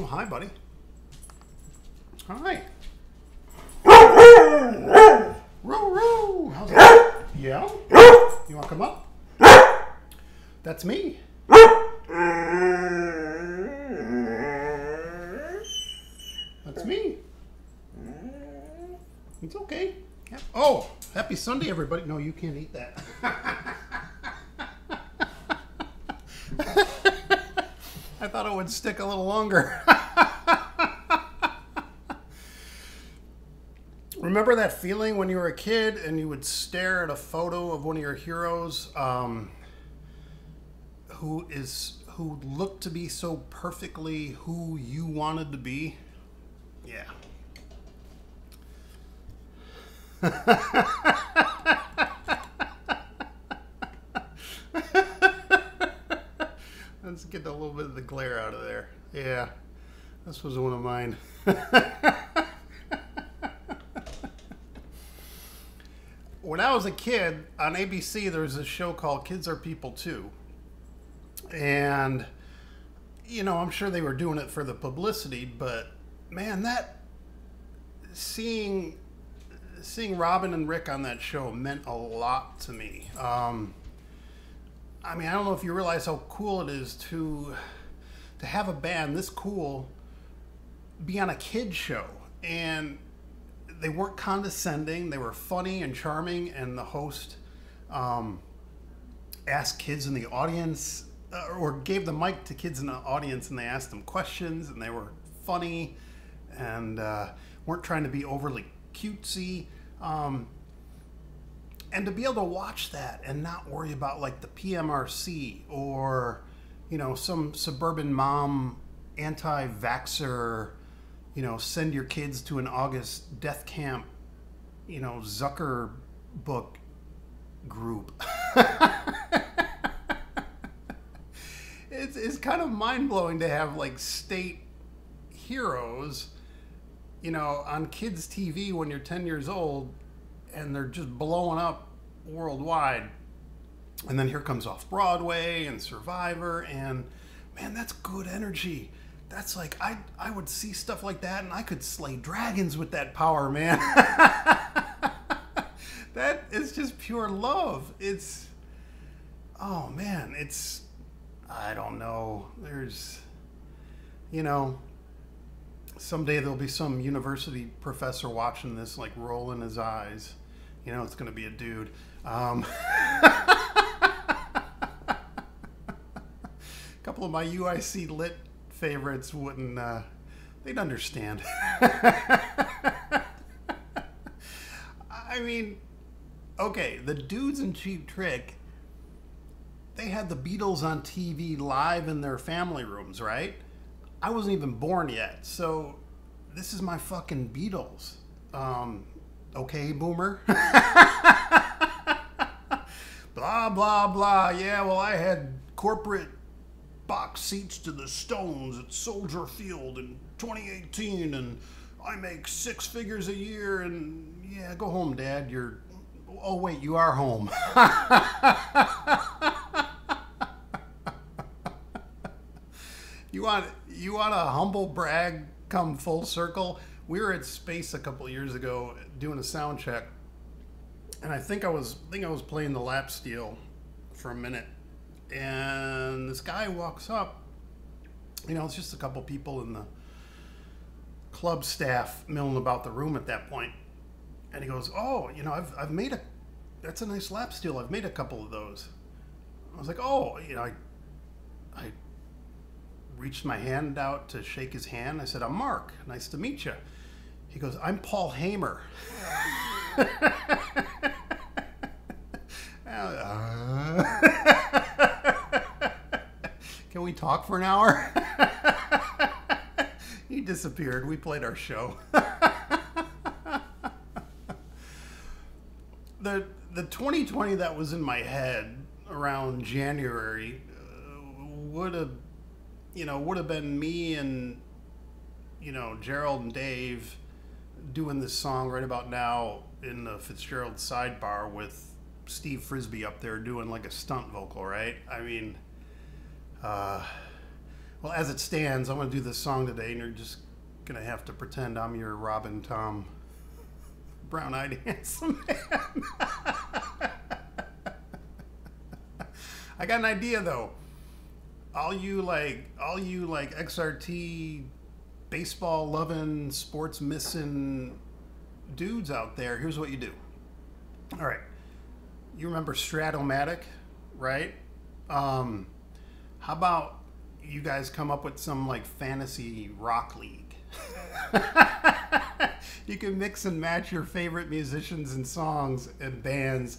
Oh, hi, buddy. Hi. Roo roo. How's it? Yeah. You want to come up? That's me. That's me. It's okay. Oh, happy Sunday, everybody. No, you can't eat that. I thought it would stick a little longer. Remember that feeling when you were a kid and you would stare at a photo of one of your heroes um, who is who looked to be so perfectly who you wanted to be? Yeah. Let's get a little bit of the glare out of there. Yeah, this was one of mine. when I was a kid on ABC, there was a show called Kids Are People Too. And, you know, I'm sure they were doing it for the publicity, but man, that seeing seeing Robin and Rick on that show meant a lot to me. Um, I mean, I don't know if you realize how cool it is to to have a band this cool be on a kid show, and they weren't condescending. They were funny and charming, and the host um, asked kids in the audience uh, or gave the mic to kids in the audience, and they asked them questions, and they were funny and uh, weren't trying to be overly cutesy. Um, and to be able to watch that and not worry about like the PMRC or, you know, some suburban mom anti vaxxer, you know, send your kids to an August death camp, you know, Zucker book group. it's, it's kind of mind blowing to have like state heroes you know, on kids' TV when you're 10 years old and they're just blowing up worldwide. And then here comes Off Broadway and Survivor, and man, that's good energy. That's like, I, I would see stuff like that and I could slay dragons with that power, man. that is just pure love. It's, oh man, it's, I don't know. There's, you know, someday there'll be some university professor watching this, like rolling his eyes. You know, it's going to be a dude. Um, a couple of my UIC lit favorites wouldn't, uh, they'd understand. I mean, okay, the dudes in Cheap Trick, they had the Beatles on TV live in their family rooms, right? I wasn't even born yet, so this is my fucking Beatles. Um, okay, boomer. blah blah blah. Yeah, well, I had corporate box seats to the Stones at Soldier Field in 2018, and I make six figures a year. And yeah, go home, Dad. You're. Oh wait, you are home. you want you want a humble brag come full circle? We were at Space a couple years ago doing a sound check, and I think I was I think I was playing the lap steel for a minute, and this guy walks up. You know, it's just a couple people in the club staff milling about the room at that point. and he goes, "Oh, you know, I've I've made a that's a nice lap steel. I've made a couple of those." I was like, "Oh, you know, I I reached my hand out to shake his hand. I said, I'm Mark. Nice to meet you. He goes, I'm Paul Hamer. Uh, Can we talk for an hour? he disappeared. We played our show. the the 2020 that was in my head around January uh, would have you know, would have been me and, you know, Gerald and Dave doing this song right about now in the Fitzgerald sidebar with Steve Frisbie up there doing like a stunt vocal, right? I mean, uh, Well, as it stands, I'm going to do this song today, and you're just going to have to pretend I'm your Robin Tom brown eyed handsome man. I got an idea though. All you like, all you like XRT baseball loving, sports missing dudes out there, here's what you do. All right. You remember Strat-O-Matic, right? Um, how about you guys come up with some like fantasy rock league? you can mix and match your favorite musicians and songs and bands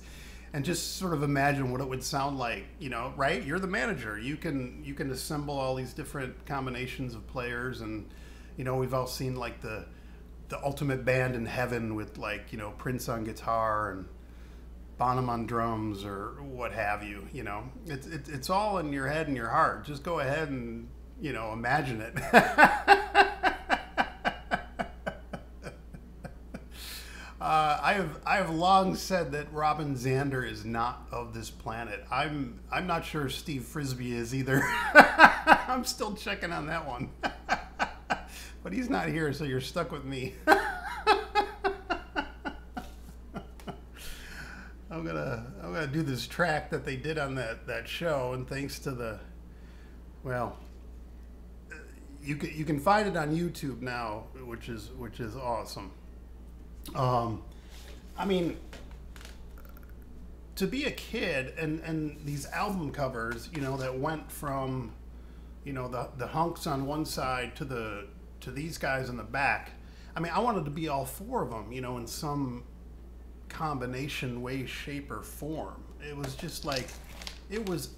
and just sort of imagine what it would sound like you know right you're the manager you can you can assemble all these different combinations of players and you know we've all seen like the the ultimate band in heaven with like you know prince on guitar and bonham on drums or what have you you know it's it's, it's all in your head and your heart just go ahead and you know imagine it Uh, I have I have long said that Robin Zander is not of this planet. I'm I'm not sure Steve Frisbie is either. I'm still checking on that one. but he's not here, so you're stuck with me. I'm gonna I'm gonna do this track that they did on that that show, and thanks to the well, you can you can find it on YouTube now, which is which is awesome. Um, I mean, to be a kid and and these album covers, you know, that went from, you know, the the hunks on one side to the to these guys in the back. I mean, I wanted to be all four of them, you know, in some combination way, shape, or form. It was just like, it was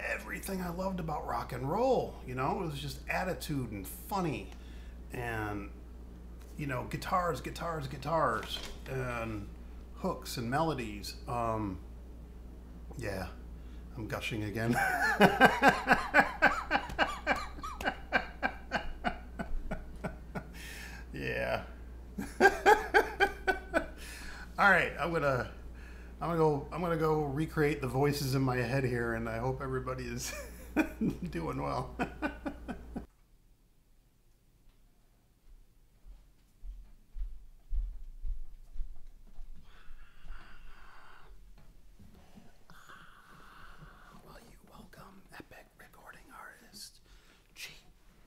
everything I loved about rock and roll. You know, it was just attitude and funny, and you know, guitars, guitars, guitars, and hooks and melodies. Um, yeah, I'm gushing again. yeah. All right, I'm gonna, I'm gonna go, I'm gonna go recreate the voices in my head here, and I hope everybody is doing well. You welcome epic recording artist G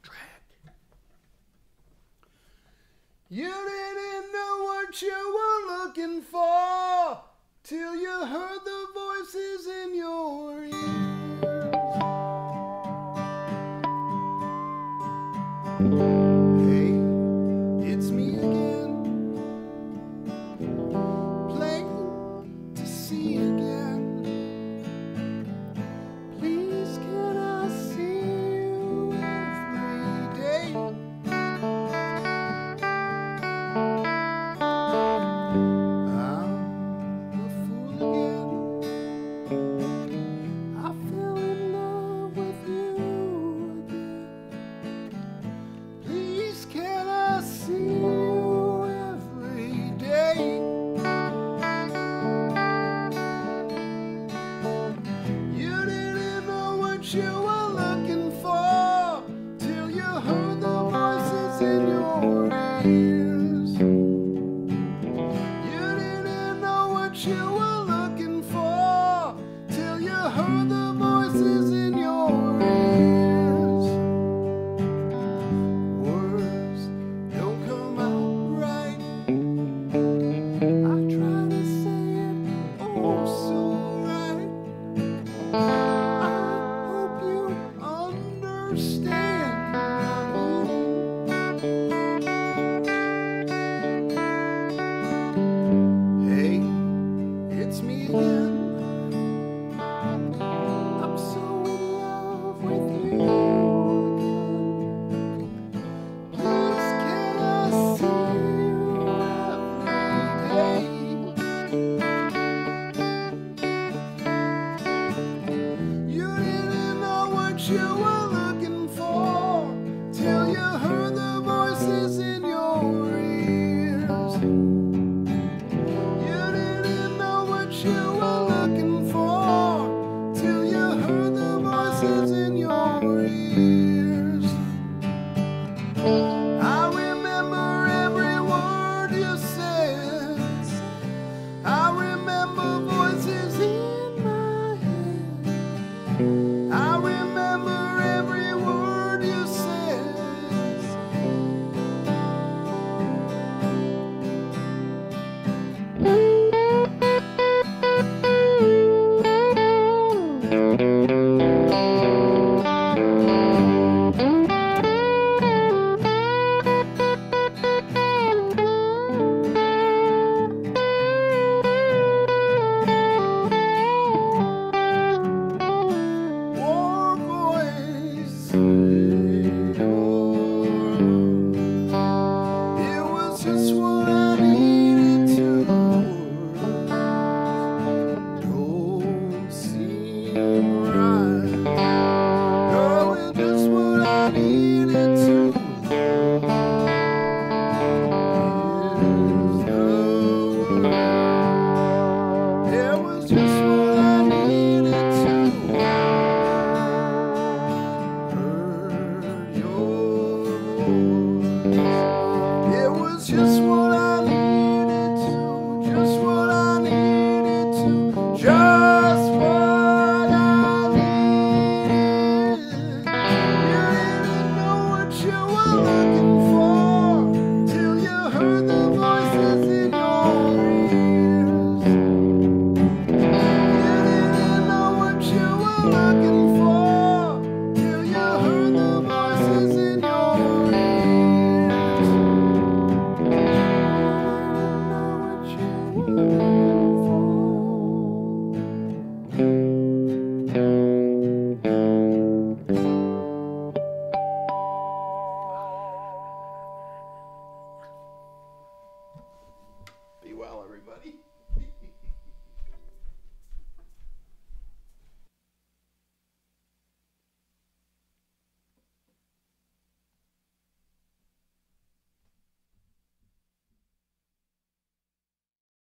Drag? You didn't know what you were till you heard understand